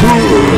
Huh.